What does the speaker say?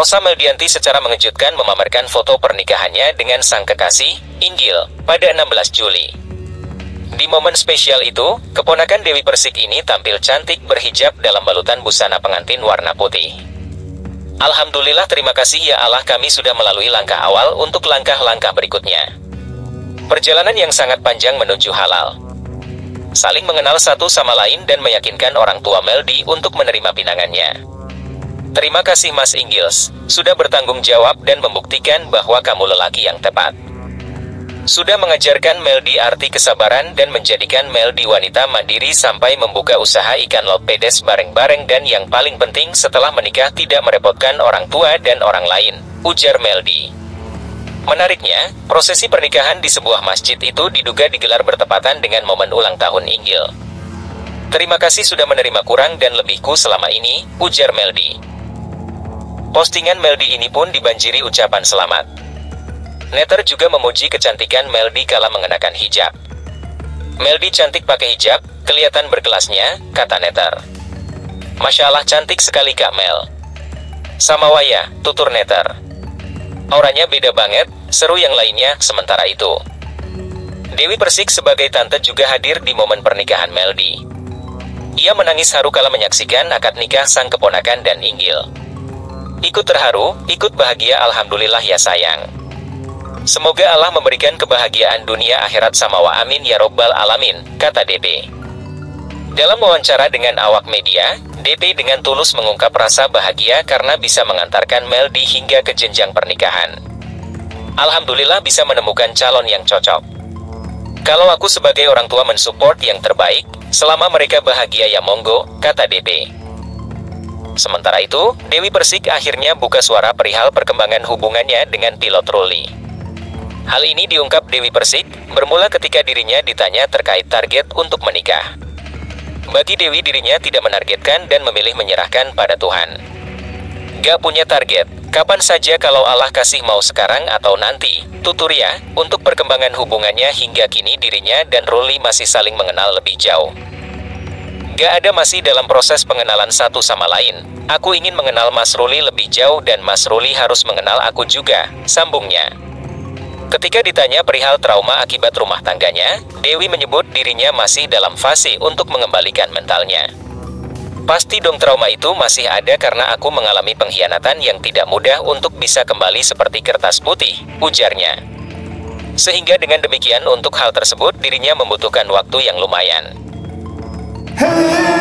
Rosa Meldianti secara mengejutkan memamerkan foto pernikahannya dengan sang kekasih, Inggil, pada 16 Juli. Di momen spesial itu, keponakan Dewi Persik ini tampil cantik berhijab dalam balutan busana pengantin warna putih. Alhamdulillah terima kasih ya Allah kami sudah melalui langkah awal untuk langkah-langkah berikutnya. Perjalanan yang sangat panjang menuju halal. Saling mengenal satu sama lain dan meyakinkan orang tua Meldi untuk menerima pinangannya. Terima kasih Mas Inggils, sudah bertanggung jawab dan membuktikan bahwa kamu lelaki yang tepat. Sudah mengajarkan Meldi arti kesabaran dan menjadikan Meldi wanita mandiri sampai membuka usaha ikan laut pedes bareng-bareng dan yang paling penting setelah menikah tidak merepotkan orang tua dan orang lain, ujar Meldi. Menariknya, prosesi pernikahan di sebuah masjid itu diduga digelar bertepatan dengan momen ulang tahun Inggil. Terima kasih sudah menerima kurang dan lebihku selama ini, ujar Meldi. Postingan Meldi ini pun dibanjiri ucapan selamat. Netter juga memuji kecantikan Meldi kala mengenakan hijab. Meldi cantik pakai hijab, kelihatan berkelasnya, kata Netter. Masya Allah cantik sekali Kak Mel. Sama Waya, tutur Netter. Auranya beda banget, seru yang lainnya, sementara itu. Dewi Persik sebagai tante juga hadir di momen pernikahan Meldi. Ia menangis haru kala menyaksikan akad nikah sang keponakan dan Inggil. Ikut terharu, ikut bahagia Alhamdulillah ya sayang. Semoga Allah memberikan kebahagiaan dunia akhirat sama wa amin ya robbal alamin, kata DP. Dalam wawancara dengan awak media, DP dengan tulus mengungkap rasa bahagia karena bisa mengantarkan Meldi hingga ke jenjang pernikahan. Alhamdulillah bisa menemukan calon yang cocok. Kalau aku sebagai orang tua mensupport yang terbaik, selama mereka bahagia ya monggo, kata DP. Sementara itu, Dewi Persik akhirnya buka suara perihal perkembangan hubungannya dengan pilot Ruli. Hal ini diungkap Dewi Persik, bermula ketika dirinya ditanya terkait target untuk menikah. Bagi Dewi dirinya tidak menargetkan dan memilih menyerahkan pada Tuhan. Gak punya target, kapan saja kalau Allah kasih mau sekarang atau nanti, tutur ya, untuk perkembangan hubungannya hingga kini dirinya dan Ruli masih saling mengenal lebih jauh. Gak ada masih dalam proses pengenalan satu sama lain. Aku ingin mengenal Mas Ruli lebih jauh dan Mas Ruli harus mengenal aku juga, sambungnya. Ketika ditanya perihal trauma akibat rumah tangganya, Dewi menyebut dirinya masih dalam fase untuk mengembalikan mentalnya. Pasti dong trauma itu masih ada karena aku mengalami pengkhianatan yang tidak mudah untuk bisa kembali seperti kertas putih, ujarnya. Sehingga dengan demikian untuk hal tersebut dirinya membutuhkan waktu yang lumayan. Hey!